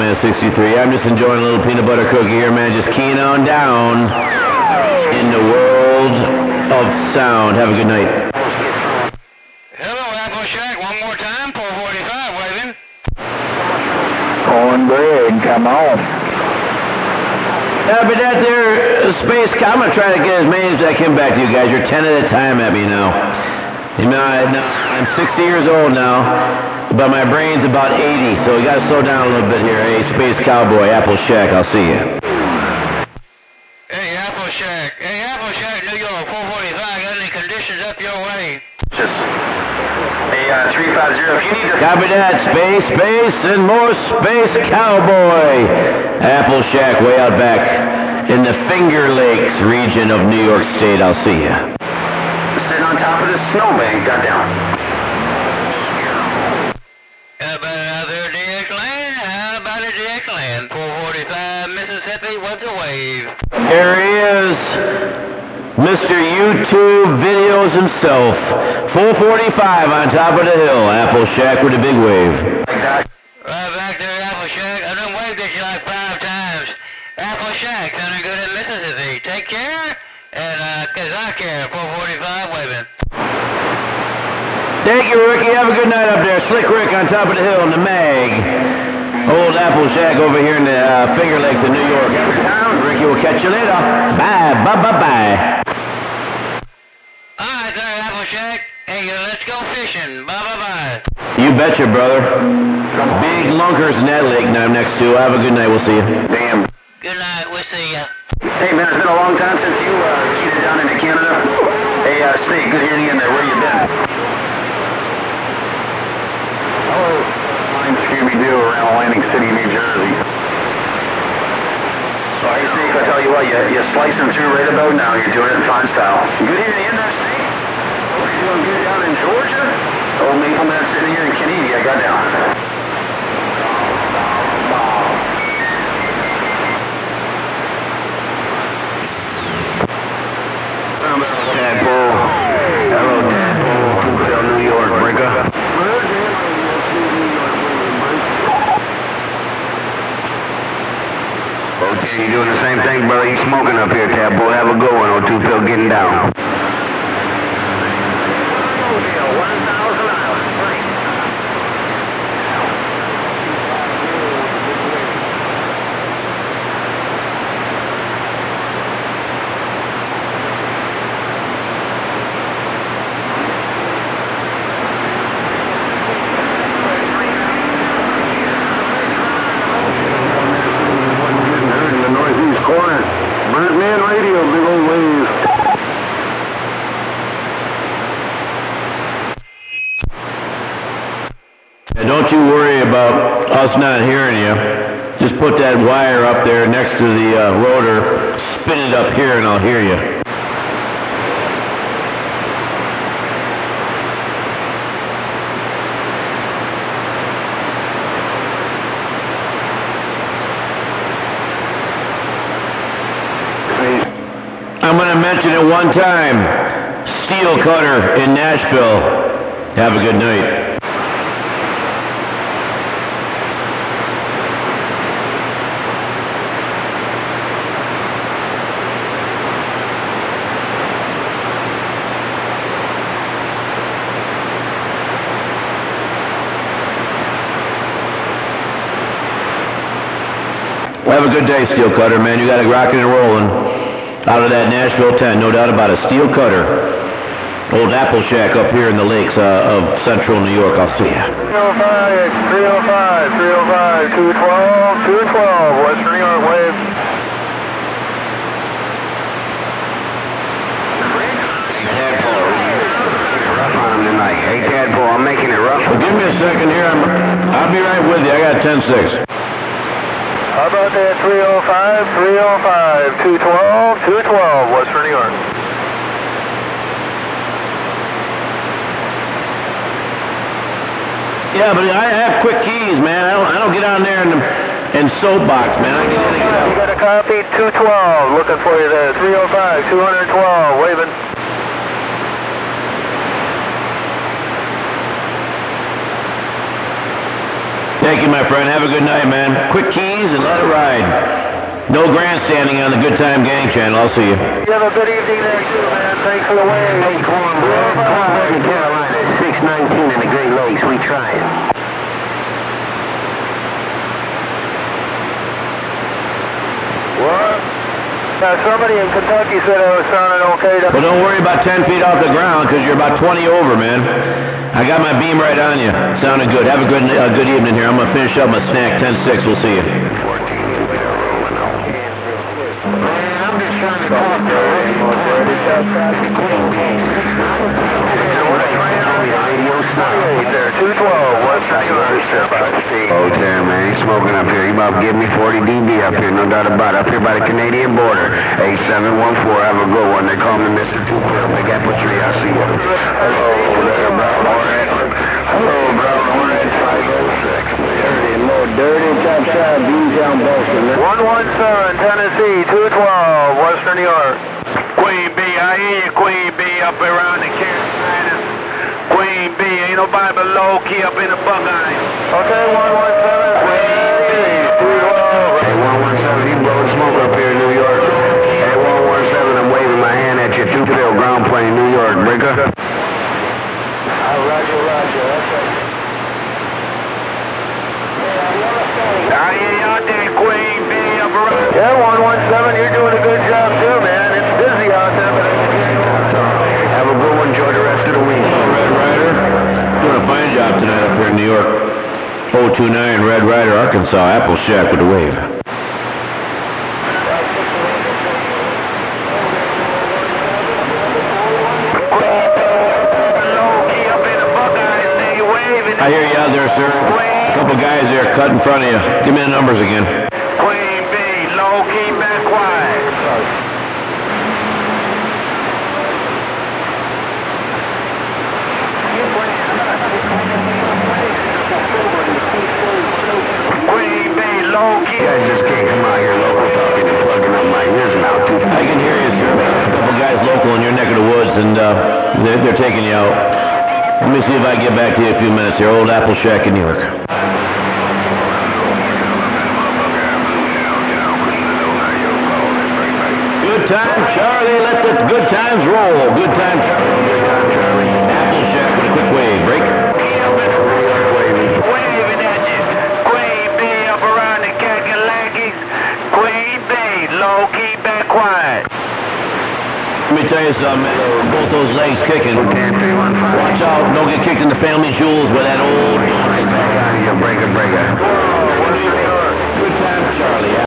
Man 63. I'm just enjoying a little peanut butter cookie here, man. Just keying on down in the world of sound. Have a good night. Hello, Apple Shack. One more time. 445 waving. Cornbread, come on. Uh, but that there space, I'm gonna try to get as many as I can back to you guys. You're 10 at a time at me now. You know, I, I'm 60 years old now, but my brain's about 80, so we gotta slow down a little bit here. Hey, Space Cowboy, Apple Shack, I'll see you. Hey, Apple Shack. Hey, Apple Shack, New York. 445. Got any conditions up your way? Just a uh, 350. If you need to... Copy that, Space, Space, and more Space Cowboy. Apple Shack way out back in the Finger Lakes region of New York State. I'll see you. Sitting on top of the snowbank, got down. About a DX Land? 445 Mississippi. What's a wave? There he is. Mr. YouTube videos himself. 445 on top of the hill. Apple Shack with a big wave. Right back there, Apple Shack. I done waved at you like five times. Apple Shack, sounding good in Mississippi. Take care, and uh, 'cause I care. 445 waving. Thank you, Ricky. Have a good night up there. Slick Rick on top of the hill in the mag. Old Apple Shack over here in the uh, Finger Lakes of New York. Town. Ricky will catch you later. Bye. Bye. Bye. Bye. All right there, Apple Shack. Hey, uh, let's go fishing. Bye bye bye. You betcha, brother. Big lunkers in that lake now next to. Have a good night. We'll see you. Damn. Good night. We'll see ya. Hey, man, it's been a long time since you uh, cheated down into Canada. Hey, uh, Snake, good hearing you in there. Where you been? Hello. I'm Scooby-Doo around Atlantic City, New Jersey. Well, hey, Snake, I tell you what, you, you're slicing through right about now. You're doing it in fine style. Good evening, there, Snake. Hope you're doing good down in Georgia. Old Maple Man sitting here in Canada. I got down. Tadpole. Hello, Tadpole. Hotel, New York, Brinker. Okay, you doing the same thing, brother? You smoking up here, Tab boy. Have a good one, or two pill getting down. Heard in the northeast corner. Radio, big old don't you worry about us not hearing you. Just put that wire up there next to the uh, rotor, spin it up here, and I'll hear you. Mention it one time. Steel Cutter in Nashville. Have a good night. Have a good day, Steel Cutter, man. You got it rocking and rolling. Out of that Nashville 10, no doubt about it. Steel Cutter. Old Apple Shack up here in the lakes uh, of central New York. I'll see ya. 305, 305, 305, 212, 212, Western New York wave. Tadpole, rough on him tonight. Hey, Tadpole, I'm making it rough. Well, give me a second here. I'm, I'll be right with you. I got 10-6. How about that 305, 305, 212, 212, Western New York? Yeah, but I have quick keys, man. I don't, I don't get on there in the in soapbox, man. I get in and get You got a copy, 212, looking for you there, 305, 212, waving. Thank you, my friend. Have a good night, man. Quick keys and let it ride. No grandstanding on the Good Time Gang channel. I'll see you. You have a good evening there, too, man. Thanks for the wave. Hey, cornbread. Cornbread in Carolina. 619 in the Great Lakes. We trying. What? Now, somebody in Kentucky said I was sounding okay. Well, don't worry about 10 feet off the ground because you're about 20 over, man. I got my beam right on you. Sounded good. Have a good uh, good evening here. I'm going to finish up my snack. 10-6. We'll see you. Man, I'm just trying to talk to There, 212, what's that oh, you understand about Oh, there, man. He's smoking up here. He about to give me 40 dB up here, no doubt about it. Up here by the Canadian border. 8714, have a good one. They call me Mr. Two Pill, Big Apple Tree. I see you. Hello there, Brown Hornet. Hello, Brown Hornet 506. Dirty, more dirty, top side, Beantown, Boston. 117, Tennessee, 212, Western New York. Queen B, I hear you, Queen B, up around the Carolinas. Queen B, ain't nobody but low key up in the Buckeyes. Okay, 117, 029 Red Rider, Arkansas. Apple Shack with the wave. I hear you out there, sir. A couple guys there cut in front of you. Give me the numbers again. Queen B, low key, back quiet. Queen B, low key. You guys just can't come out here local talking and plugging up my ears now. Two I can hear you, sir. A couple guys local in your neck of the woods, and uh, they're, they're taking you out. Let me see if I can get back to you in a few minutes here. Old Apple Shack in New York. Good time, Charlie. Let the good times roll. Good time, Charlie. Apple Shack with a quick wave break. Waving at you. Queen B up around the Kakalakis. Queen B, low key. Let me tell you something. Both those legs kicking. Watch out, don't get kicked in the family jewels with that old... Breaker breaker. Good time, Charlie.